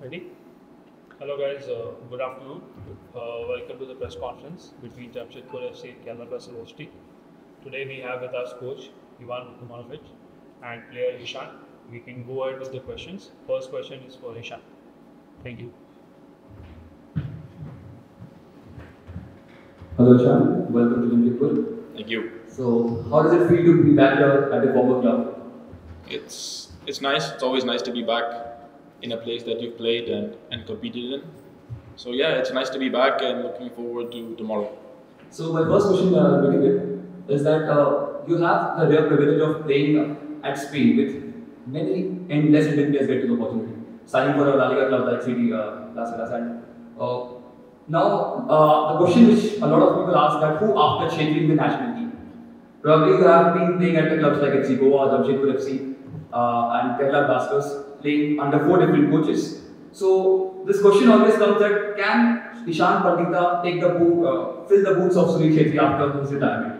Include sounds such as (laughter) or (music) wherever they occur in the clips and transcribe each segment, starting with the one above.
Ready? Hello guys, uh, good afternoon. Uh, welcome to the press conference between Jamshedpur FC and Kerala University. Today we have with us coach Ivan Vukomanovic and player Ishan. We can go ahead with the questions. First question is for Ishan. Thank you. Hello, Chan. Welcome to Jamshedpur. Thank you. So, how does it feel to be back here at the former club? It's it's nice. It's always nice to be back in a place that you've played and, and competed in. So yeah, it's nice to be back and looking forward to tomorrow. So, my first question, uh, getting it, is that uh, you have the rare privilege of playing at Spain with many endless Indian players get the opportunity. Signing for a La Liga club like City, uh, Las Vegas, and uh, now uh, the question which a lot of people ask that who after changing the national team? Probably you have been playing at the clubs like FC Goa, Jamshedpur FC, uh, and Kerala Blasters, playing under four different coaches. So this question always comes that can Ishan Pandita take the boot, uh, fill the boots of Sunil Chhetri after his retirement?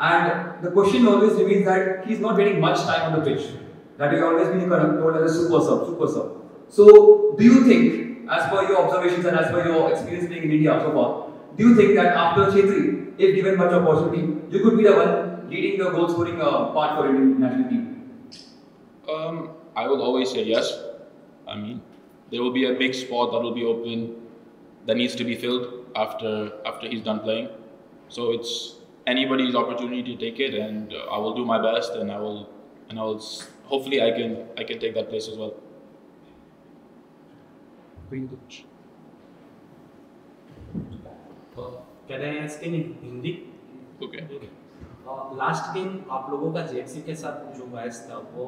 And the question always remains that he's not getting much time on the pitch. That he always been told as a super sub, super sub. So do you think, as per your observations and as per your experience playing in India so far, do you think that after Chhetri, if given much opportunity, you could be the one leading the goal scoring uh, part for Indian national team? Um, I will always say yes. I mean, there will be a big spot that will be open that needs to be filled after after he's done playing. So it's anybody's opportunity to take it, and uh, I will do my best, and I will and I will s- hopefully I can I can take that place as well. Can I ask in Hindi Okay. Last game आप लोगों का JFC के साथ जो match था वो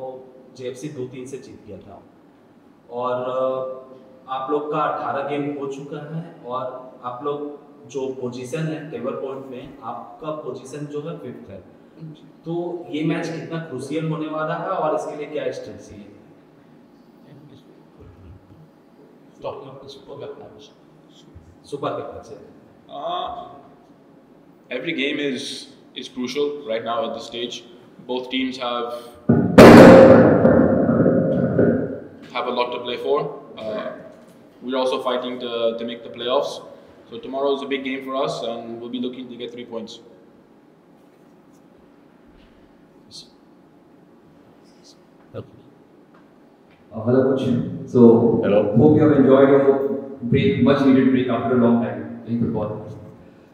JFC दो तीन से जीत गया था और आप लोग का 18 गेम हो चुका है और आप लोग जो पोजीशन है टेबल पॉइंट में आपका पोजीशन जो है फिफ्थ है तो ये मैच कितना क्रूशियल होने वाला है और इसके लिए क्या स्ट्रेटजी है. Super Uh, every game is is crucial right now at this stage. Both teams have have a lot to play for. Uh, we're also fighting to, to make the playoffs. So tomorrow is a big game for us, and we'll be looking to get three points. Uh, hello, coach. So, Hello. Hope you have enjoyed your break, much needed break after a long time playing football.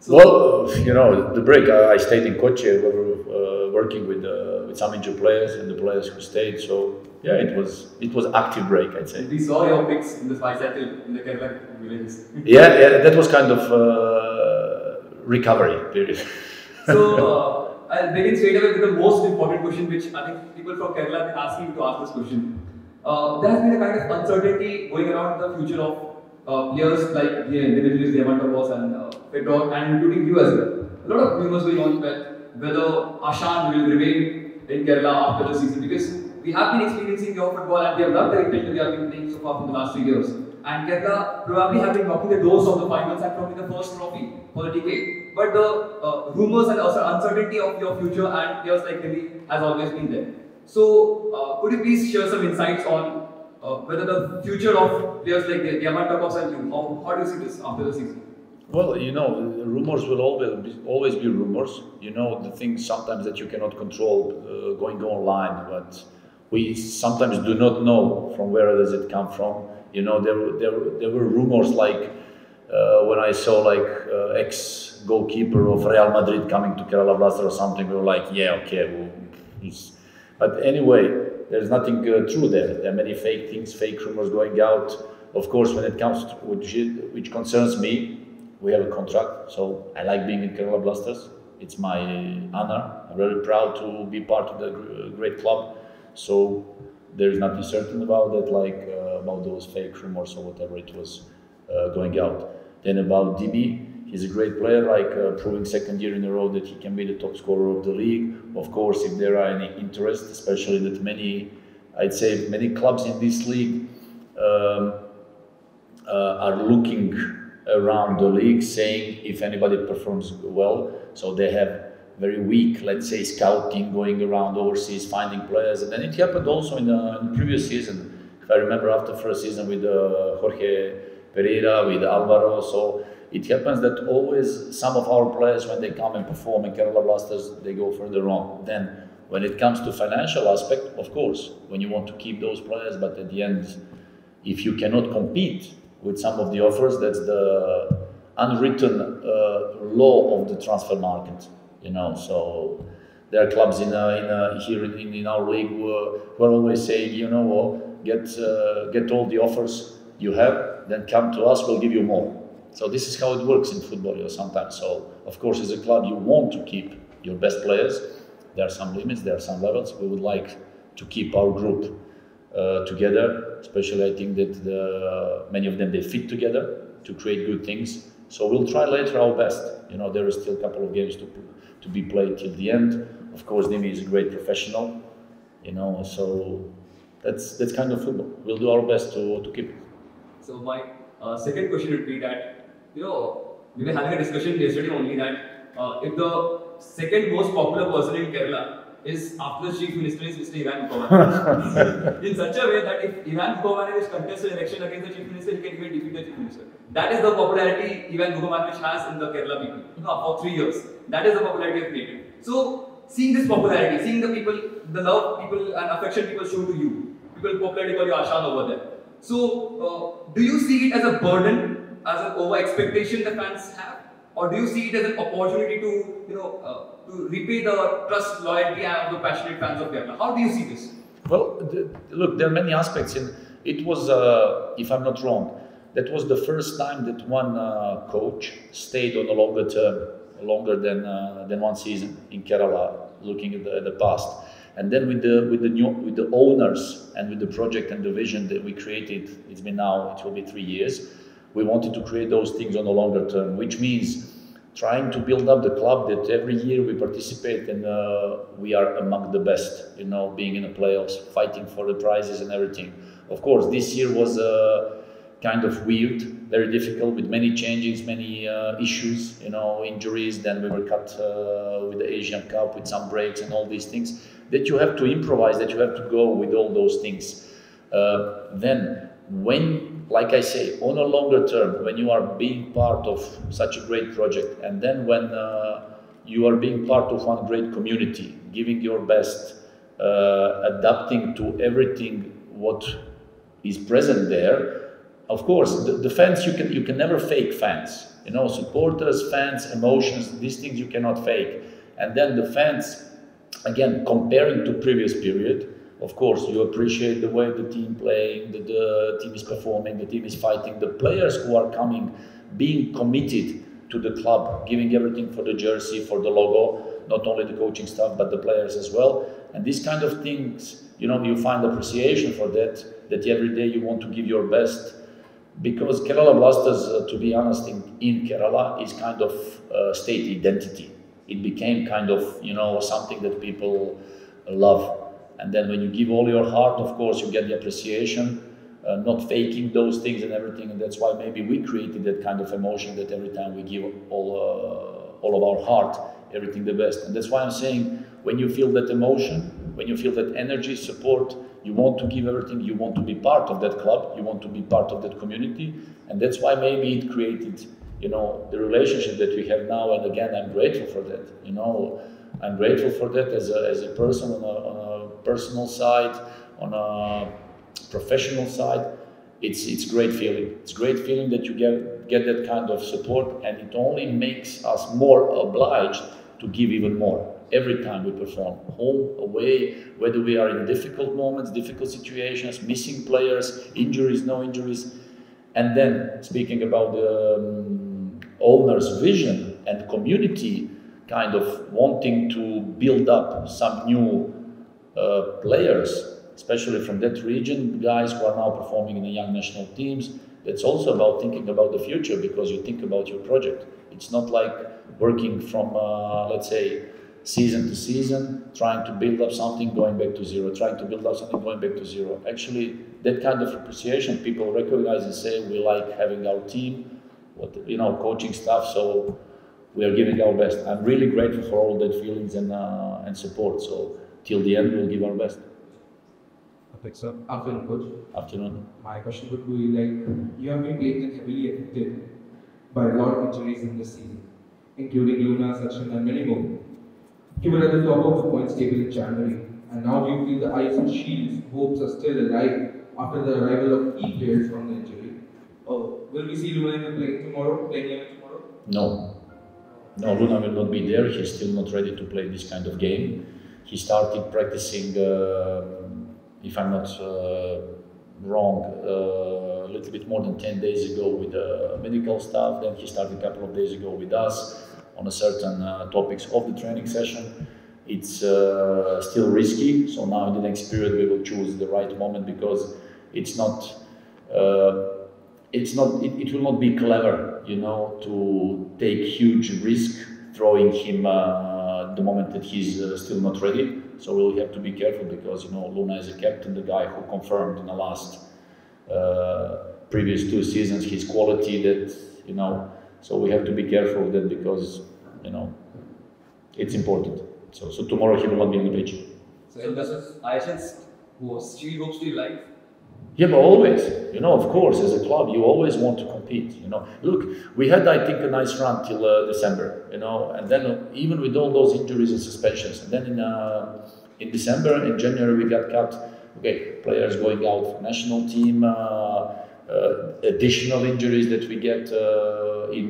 So, Well, you know, the break, I I stayed in Kochi, we were uh, working with, uh, with some injured players and the players who stayed. So, yeah, it was it was active break, I'd say. we saw your pics in the bicycle in the Kerala villages. (laughs) Yeah, yeah, that was kind of uh, recovery period. (laughs) so, (laughs) uh, I'll begin straight away with the most important question, which I think people from Kerala have been asking me to ask this question. Uh, there has been a kind of uncertainty going around the future of uh, players like the individuals, Diamantopoulos and uh, Pedro, and including you as well. A lot of rumors going on that whether Ashan will remain in Kerala after the season because we have been experiencing your football and we have loved the Intel we have been playing so far for the last three years. And Kerala probably have been knocking the doors of the finals and probably the first trophy for the decade. But the uh, rumors and also uncertainty of your future and players like Delhi has always been there. So, uh, could you please share some insights on uh, whether the future of players like Diamantopoulos and you, how, how do you see this after the season? Well, you know, rumors will always be, always be rumors. You know, the things sometimes that you cannot control uh, going online, but we sometimes do not know from where does it come from. You know, there there there were rumors like uh, when I saw like uh, ex goalkeeper of Real Madrid coming to Kerala Blaster or something. We were like, yeah, okay, well. But anyway, there's nothing uh, true there. There are many fake things, fake rumors going out. Of course, when it comes to which, which concerns me, we have a contract, so I like being in Kerala Blasters. It's my honor. I'm very proud to be part of the great club. So there is nothing certain about that, like uh, about those fake rumors or whatever it was uh, going out. Then about DB, he's a great player, like uh, proving second year in a row that he can be the top scorer of the league. Of course, if there are any interest, especially that many, I'd say many clubs in this league um, uh, are looking around the league, saying if anybody performs well, so they have very weak, let's say, scouting going around overseas, finding players. And then it happened also in the, in the previous season. If I remember after first season with uh, Jorge Pereyra, with Alvaro, so it happens that always some of our players, when they come and perform in Kerala Blasters, they go further on. Then when it comes to financial aspect, of course, when you want to keep those players, but at the end, if you cannot compete with some of the offers, that's the unwritten uh, law of the transfer market, you know. So there are clubs in, uh, in uh, here in, in our league who, are- who are always saying, you know, well, get uh, get all the offers you have, then come to us, we'll give you more. So this is how it works in football, you know, sometimes. So of course, as a club, you want to keep your best players. There are some limits, there are some levels. We would like to keep our group uh, together. Especially, I think that the, many of them they fit together to create good things. So we'll try later our best. You know, there is still a couple of games to to be played till the end. Of course, Dimi is a great professional. You know, so that's that's kind of football. We'll do our best to, to keep it. So my uh, second question would be that you know we were having a discussion yesterday only that uh, if the second most popular person in Kerala is after the chief minister is Mr. Ivan Bukovan. (laughs) in such a way that if Ivan Bukovan is contest an election against the chief minister, he can even defeat the chief minister. That is the popularity Ivan Bukovan has in the Kerala people. You know, for three years. That is the popularity of created. So seeing this popularity, seeing the people, the love people and affection people show to you, people popularity call you Ashan over there. So, uh, do you see it as a burden, as an over expectation the fans have, or do you see it as an opportunity to, you know, uh, to repay the trust, loyalty of the passionate fans of Kerala? How do you see this? Well, the, look, there are many aspects. In it was, uh, if I'm not wrong, that was the first time that one uh, coach stayed on a longer term, longer than uh, than one season in Kerala, looking at the, at the past. And then with the with the new with the owners and with the project and the vision that we created, it's been now it will be three years. We wanted to create those things on a longer term, which means trying to build up the club that every year we participate and uh, we are among the best, you know, being in the playoffs, fighting for the prizes and everything. Of course, this year was uh, kind of weird, very difficult with many changes, many uh, issues, you know, injuries. Then we were cut uh, with the Asian Cup with some breaks and all these things that you have to improvise, that you have to go with all those things. Uh, then when like I say, on a longer term, when you are being part of such a great project, and then when uh, you are being part of one great community, giving your best, uh, adapting to everything what is present there, of course, the, the fans you can you can never fake fans. You know, supporters, fans, emotions, these things you cannot fake. And then the fans, again, comparing to previous period, of course, you appreciate the way the team playing, the, the team is performing, the team is fighting, the players who are coming, being committed to the club, giving everything for the jersey, for the logo, not only the coaching staff but the players as well. And these kind of things, you know, you find appreciation for that. That every day you want to give your best, because Kerala Blasters, uh, to be honest, in, in Kerala is kind of uh, state identity. It became kind of you know something that people love and then when you give all your heart, of course, you get the appreciation, uh, not faking those things and everything. And that's why maybe we created that kind of emotion that every time we give all, uh, all of our heart, everything the best. And that's why I'm saying when you feel that emotion, when you feel that energy, support, you want to give everything, you want to be part of that club, you want to be part of that community. And that's why maybe it created, you know, the relationship that we have now. And again, I'm grateful for that. You know, I'm grateful for that as a, as a person on a, on a personal side, on a professional side. It's it's great feeling. It's great feeling that you get get that kind of support, and it only makes us more obliged to give even more every time we perform, home, away, whether we are in difficult moments, difficult situations, missing players, injuries, no injuries, and then speaking about the um, owner's vision and community kind of wanting to build up some new uh, players, especially from that region, guys who are now performing in the young national teams. It's also about thinking about the future because you think about your project. It's not like working from, uh, let's say, season to season, trying to build up something, going back to zero, trying to build up something, going back to zero. Actually, that kind of appreciation, people recognize and say, we like having our team, what you know, coaching staff. So we are giving our best. I'm really grateful for all that feelings and uh, and support. So till the end, we'll give our best. picks up. Afternoon, coach. Afternoon. My question would be like, you have been playing heavily affected by a lot of injuries in this season, including Luna, Sachin, and many more. You were at the top of the points table in January, and now do you feel the ice and shields hopes are still alive after the arrival of key players from the injury? Oh, will we see Luna in the play tomorrow, playing eleven tomorrow? No. No, Luna will not be there. He's still not ready to play this kind of game. He started practicing, uh, if I'm not uh, wrong, uh, a little bit more than 10 days ago with the medical staff. Then he started a couple of days ago with us on a certain uh, topics of the training session. It's uh, still risky, so now in the next period we will choose the right moment because it's not uh, it's not it, it, will not be clever you know to take huge risk throwing him uh, the moment that he's uh, still not ready. So we'll have to be careful because you know luna is a captain the guy who confirmed in the last uh, previous two seasons his quality that you know so we have to be careful of that because you know it's important. So so tomorrow he will not be on the pitch. So, this is ISL's was she hopes to live yeah, but always, you know, of course, as a club, you always want to compete. You know, look, we had, I think, a nice run till uh, December. You know, and then uh, even with all those injuries and suspensions, and then in uh, in December, in January, we got cut. Okay, players going out for national team, uh, uh, additional injuries that we get uh, in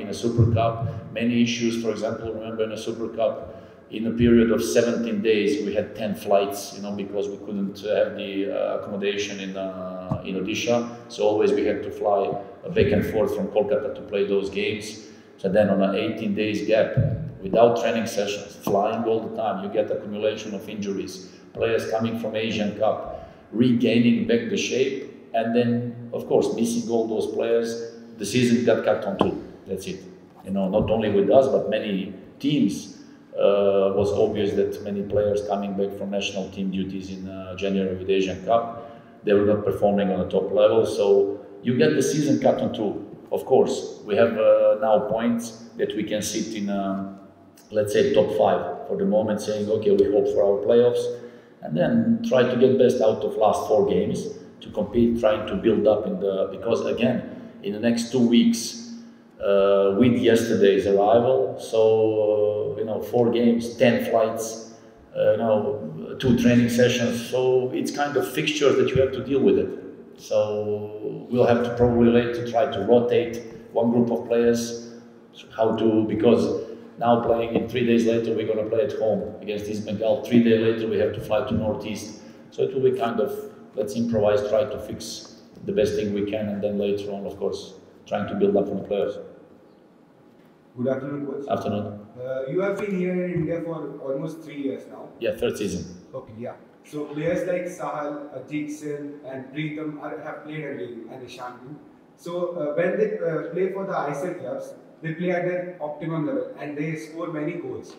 in a Super Cup, many issues. For example, remember in a Super Cup in a period of 17 days, we had 10 flights, you know, because we couldn't have the uh, accommodation in, uh, in Odisha. So always we had to fly back and forth from Kolkata to play those games. So then on an 18 days gap, without training sessions, flying all the time, you get accumulation of injuries. Players coming from Asian Cup, regaining back the shape, and then, of course, missing all those players. The season got cut on two. That's it. You know, not only with us, but many teams uh, was obvious that many players coming back from national team duties in uh, January with Asian Cup, they were not performing on a top level. So you get the season cut on two. Of course, we have uh, now points that we can sit in, um, let's say, top five for the moment, saying, okay, we hope for our playoffs, and then try to get best out of last four games to compete, trying to build up in the because again, in the next two weeks uh, with yesterday's arrival. So, uh, you know, four games, 10 flights, uh, you know, two training sessions. So it's kind of fixtures that you have to deal with it. So we'll have to probably later try to rotate one group of players, how to, because now playing in three days later, we're going to play at home against East Bengal. Three days later, we have to fly to Northeast. So it will be kind of, let's improvise, try to fix the best thing we can, and then later on, of course, trying to build up from the players. Good afternoon, coach. Afternoon. Uh, you have been here in India for almost three years now. Yeah, third season. Okay, yeah. So players like Sahal, Ajit Singh, and Preetham are, have played again, and Ishan. So uh, when they uh, play for the ISL clubs, they play at their optimum level and they score many goals.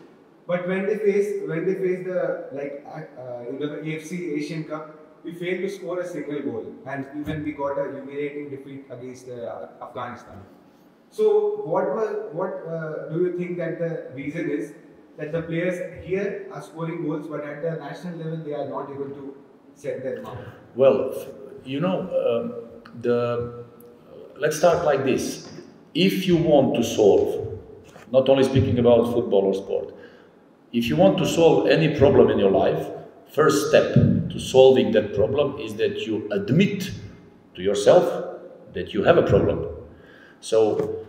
But when they face when they face the like uh, in the AFC Asian Cup, we failed to score a single goal, and even we got a humiliating defeat against uh, Afghanistan. So, what was what uh, do you think that the reason is that the players here are scoring goals, but at the national level they are not able to set their mark? Well, you know, um, the let's start like this. If you want to solve, not only speaking about football or sport, if you want to solve any problem in your life, first step to solving that problem is that you admit to yourself that you have a problem. So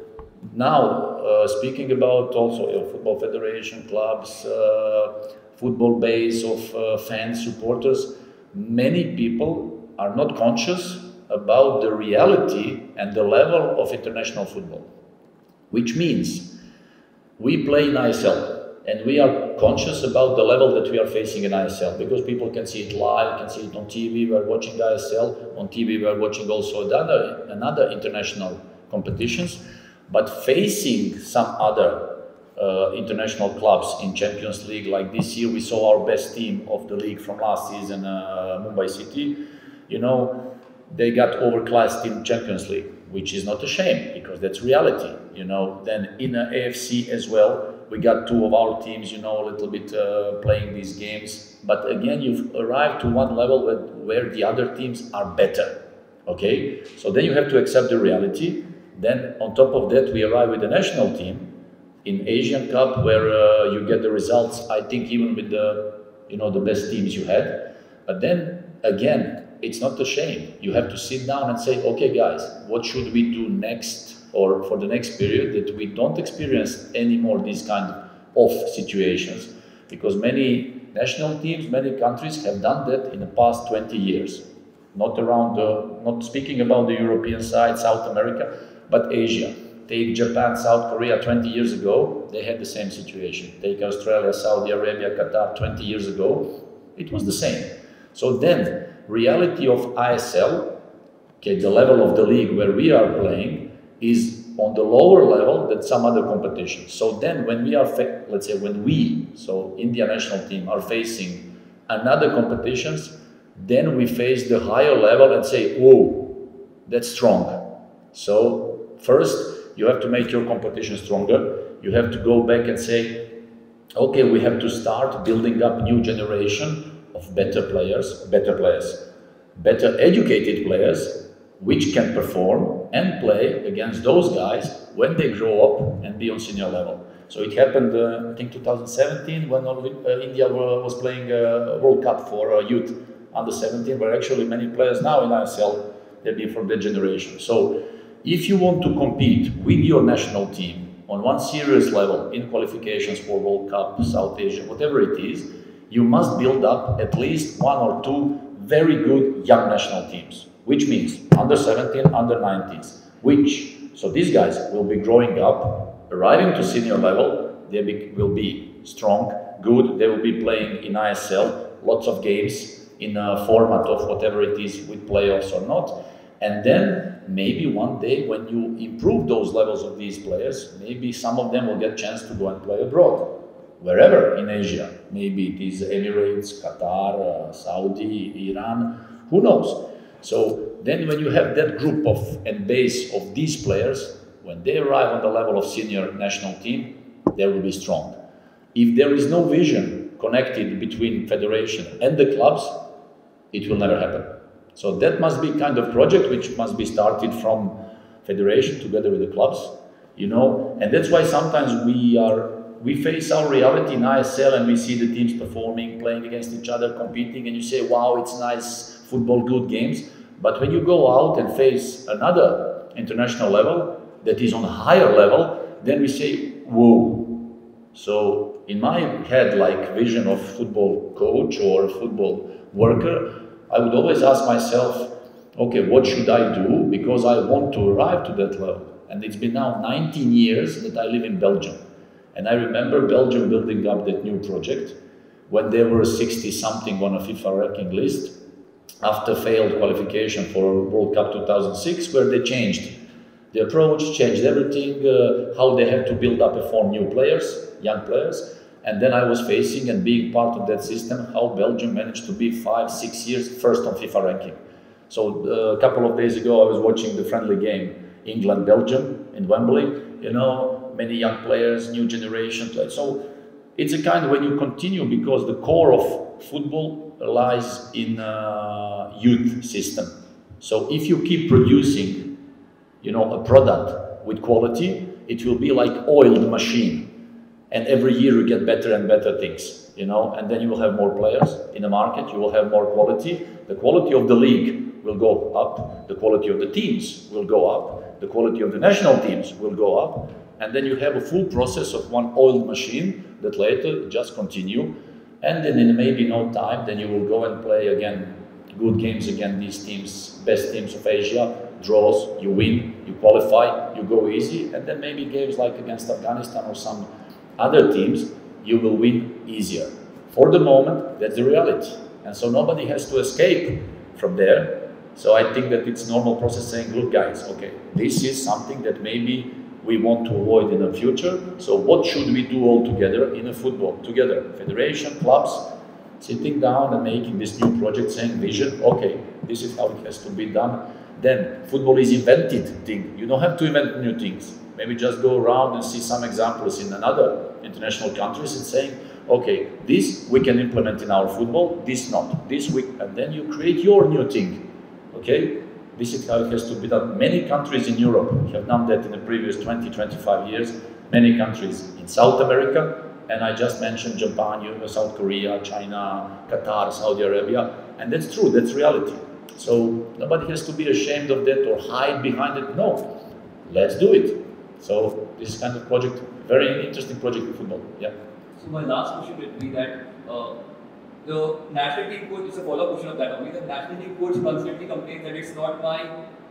now, uh, speaking about also you football federation, clubs, uh, football base of uh, fans, supporters, many people are not conscious about the reality and the level of international football. Which means we play in ISL and we are conscious about the level that we are facing in ISL because people can see it live, can see it on TV. We are watching ISL on TV. We are watching also another another international competitions but facing some other uh, international clubs in Champions League, like this year, we saw our best team of the league from last season, uh, Mumbai City. You know, they got overclassed in Champions League, which is not a shame because that's reality. You know, then in the AFC as well, we got two of our teams, you know, a little bit uh, playing these games. But again, you've arrived to one level where, where the other teams are better. Okay, so then you have to accept the reality. Then on top of that, we arrive with the national team in Asian Cup where uh, you get the results. I think even with the you know the best teams you had, but then again, it's not a shame. You have to sit down and say, okay, guys, what should we do next or for the next period that we don't experience any more these kind of situations because many national teams, many countries have done that in the past 20 years. Not around, the, not speaking about the European side, South America, but Asia. Take Japan, South Korea 20 years ago, they had the same situation. Take Australia, Saudi Arabia, Qatar 20 years ago, it was the same. So then, reality of ISL, okay, the level of the league where we are playing, is on the lower level than some other competitions. So then when we are, let's say when we, so India national team are facing another competitions, then we face the higher level and say, oh, that's strong. So first you have to make your competition stronger. You have to go back and say, okay, we have to start building up a new generation of better players, better players, better educated players which can perform and play against those guys when they grow up and be on senior level. So it happened, uh, I think, 2017 when uh, India was playing a World Cup for uh, youth under 17, where actually many players now in ISL they've been from that generation. So if you want to compete with your national team on one serious level in qualifications for World Cup, South Asia, whatever it is, you must build up at least one or two very good young national teams which means under 17, under 19s, which, so these guys will be growing up, arriving to senior level, they be, will be strong, good, they will be playing in ISL, lots of games in a format of whatever it is with playoffs or not. And then maybe one day when you improve those levels of these players, maybe some of them will get chance to go and play abroad, wherever in Asia. Maybe it is Emirates, Qatar, uh, Saudi, Iran, who knows? So then when you have that group of and base of these players, when they arrive on the level of senior national team, they will be strong. If there is no vision connected between federation and the clubs, it will never happen. So that must be kind of project which must be started from federation together with the clubs, you know, and that's why sometimes we are we face our reality in ISL and we see the teams performing, playing against each other, competing, and you say, wow, it's nice football, good games. But when you go out and face another international level that is on a higher level, then we say, whoa. So in my head, like vision of football coach or football worker, I would always ask myself, okay, what should I do? Because I want to arrive to that level. And it's been now 19 years that I live in Belgium. And I remember Belgium building up that new project when they were 60 something on a FIFA ranking list after failed qualification for World Cup 2006, where they changed the approach, changed everything, uh, how they had to build up and form new players, young players. And then I was facing and being part of that system, how Belgium managed to be five, six years first on FIFA ranking. So uh, a couple of days ago, I was watching the friendly game, England-Belgium in Wembley. You know, many young players, new generation. So it's a kind of when you continue because the core of football lies in a youth system. So if you keep producing, you know, a product with quality, it will be like oiled machine. And every year you get better and better things, you know, and then you will have more players in the market, you will have more quality. The quality of the league will go up, the quality of the teams will go up, the quality of the national teams will go up, and then you have a full process of one oiled machine that later just continue. And then in maybe no time then you will go and play again good games against these teams best teams of asia. Draws you win you qualify you go easy. And then maybe games like against afghanistan or some other teams you will win easier for the moment that's the reality and so nobody has to escape from there so i think that it's normal process saying look guys okay this is something that maybe we want to avoid in the future. So what should we do all together in a football? Together, federation, clubs, sitting down and making this new project, saying vision, okay, this is how it has to be done. Then football is invented thing. You don't have to invent new things. Maybe just go around and see some examples in another international countries and saying, okay, this we can implement in our football, this not, this we, and then you create your new thing. Okay, this is how it has to be done. Many countries in Europe have done that in the previous 20, 25 years. Many countries in South America, and I just mentioned Japan, South Korea, China, Qatar, Saudi Arabia, and that's true, that's reality. So nobody has to be ashamed of that or hide behind it. No, let's do it. So this is kind of project, very interesting project in football. Yeah. So my last question would be that uh, the national team coach, is a follow-up question of that only, the national team coach constantly complains that it's not my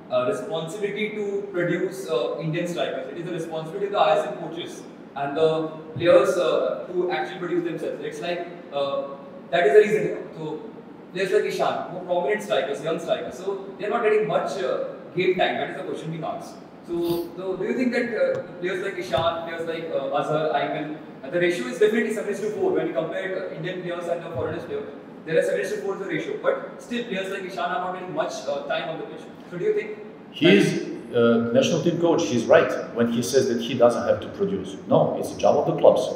uh, responsibility to produce uh, Indian strikers. It is the responsibility of the ISL coaches and the players uh, to actually produce themselves. It's like, uh, that is the reason. So players like Ishan, more prominent strikers, young strikers, so they're not getting much uh, game time. That is the question being asked. So, so do you think that uh, players like Ishan, players like uh, Azhar, Ayman, uh, the ratio is definitely 7 to 4 when you compare uh, Indian players and the foreigners players. There are 7 to 4 is the ratio, but still players like Ishan are not getting much uh, time on the pitch. So do you think? He's uh, national team coach. He's right when he says that he doesn't have to produce. No, it's a job of the clubs.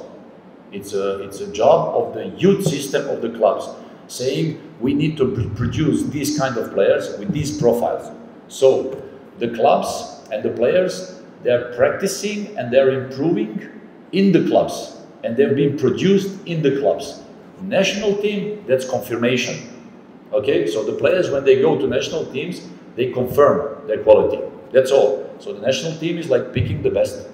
It's a it's a job of the youth system of the clubs, saying we need to pr- produce these kind of players with these profiles. So the clubs and the players they're practicing and they're improving in the clubs and they've been produced in the clubs. National team, that's confirmation. Okay, so the players when they go to national teams, they confirm their quality. That's all. So the national team is like picking the best.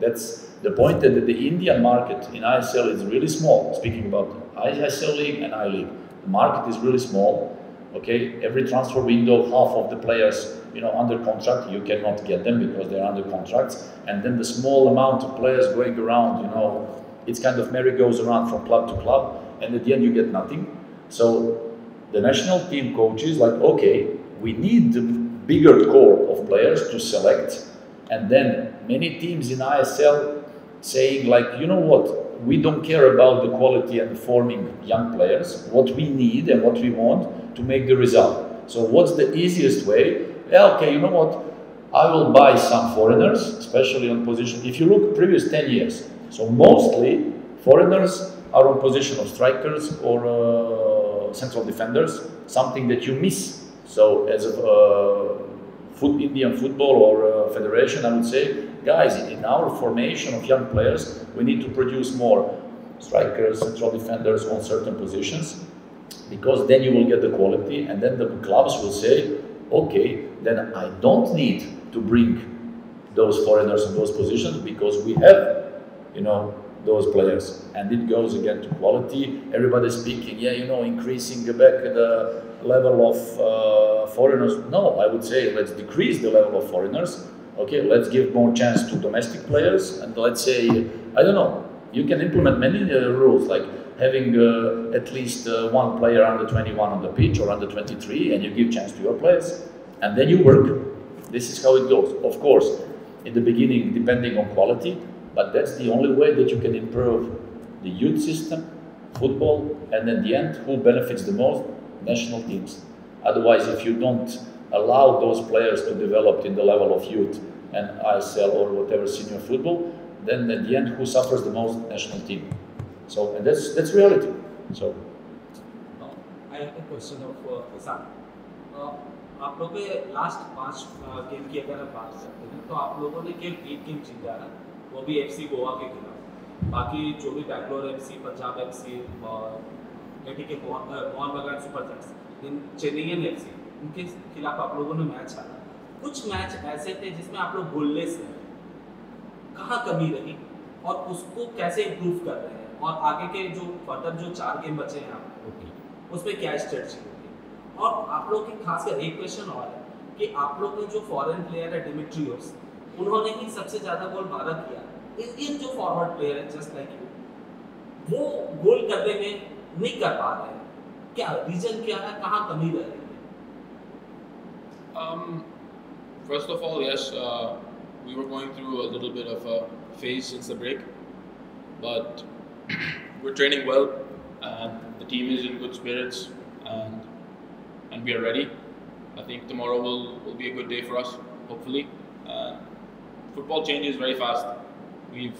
That's the point that the Indian market in ISL is really small. Speaking about ISL league and I league, the market is really small. Okay, every transfer window, half of the players, you know, under contract, you cannot get them because they're under contracts. And then the small amount of players going around, you know, it's kind of merry goes around from club to club, and at the end you get nothing. So the national team coaches like, okay, we need the bigger core of players to select, and then many teams in ISL saying like, you know what, we don't care about the quality and forming young players. What we need and what we want to make the result. So what's the easiest way? Yeah, okay, you know what? I will buy some foreigners, especially on position. If you look previous 10 years, so mostly foreigners are on position of strikers or uh, central defenders, something that you miss. So as a uh, foot, Indian football or uh, federation, I would say, guys, in our formation of young players, we need to produce more strikers, central defenders on certain positions, because then you will get the quality, and then the clubs will say, okay, then I don't need to bring those foreigners in those positions because we have, you know, those players. And it goes again to quality. Everybody's speaking, yeah, you know, increasing back the level of uh, foreigners. No, I would say let's decrease the level of foreigners. Okay, let's give more chance to domestic players, and let's say, I don't know, you can implement many uh, rules like having uh, at least uh, one player under 21 on the pitch or under 23, and you give chance to your players, and then you work. This is how it goes. Of course, in the beginning, depending on quality, but that's the only way that you can improve the youth system, football, and in the end, who benefits the most? National teams. Otherwise, if you don't allow those players to develop in the level of youth and ISL or whatever senior football, then at the end, who suffers the most? National team. So, and that's that's reality. So. I have a question of uh, Hasan. Uh, आप लोग के last पाँच game की अगर बात करते हैं तो आप लोगों ने केवल एक गेम जीता है वो भी एफसी गोवा के खिलाफ बाकी जो भी Bangalore FC Punjab FC ATK Mohun Bagan super जट्स इन चेन्नईयन एफसी उनके खिलाफ आप लोगों ने मैच हारा कुछ मैच ऐसे थे जिसमें आप लोग गोललेस रहे कहाँ कमी रही और उसको कैसे इम्प्रूव कर रहे हैं और आगे के जो फर्दर जो चार गेम बचे हैं आप लोगों की उसमें क्या स्ट्रेटजी होगी? और आप लोग की खासकर एक क्वेश्चन और है कि आप लोग ने जो फॉरेन प्लेयर है डिमिट्रियोस उन्होंने ही सबसे ज़्यादा गोल बारह किया। इंडियन जो फॉरवर्ड प्लेयर है जस्ट लाइक यू वो गोल करने में नहीं कर पा रहे हैं। क्या रीजन क्या है? कहाँ कमी रह रही है? Um, first of all, yes, uh, we were going through a little bit of a phase since the break, but we're training well, and the team is in good spirits, and and we are ready. I think tomorrow will, will be a good day for us, hopefully. Uh, football changes very fast. We've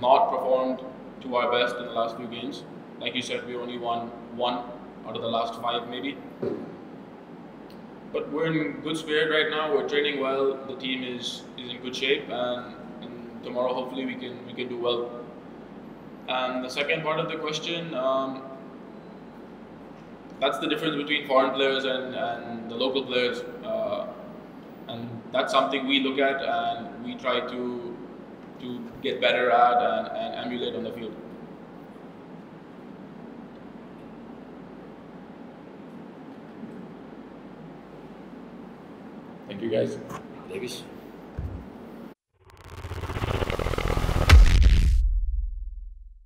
not performed to our best in the last few games. Like you said, we only won one out of the last five, maybe. But we're in good spirit right now. We're training well. The team is, is in good shape, and, and tomorrow hopefully we can we can do well. And the second part of the question, um, that's the difference between foreign players and, and the local players. Uh, and that's something we look at and we try to to get better at and, and emulate on the field. Thank you guys. Davis.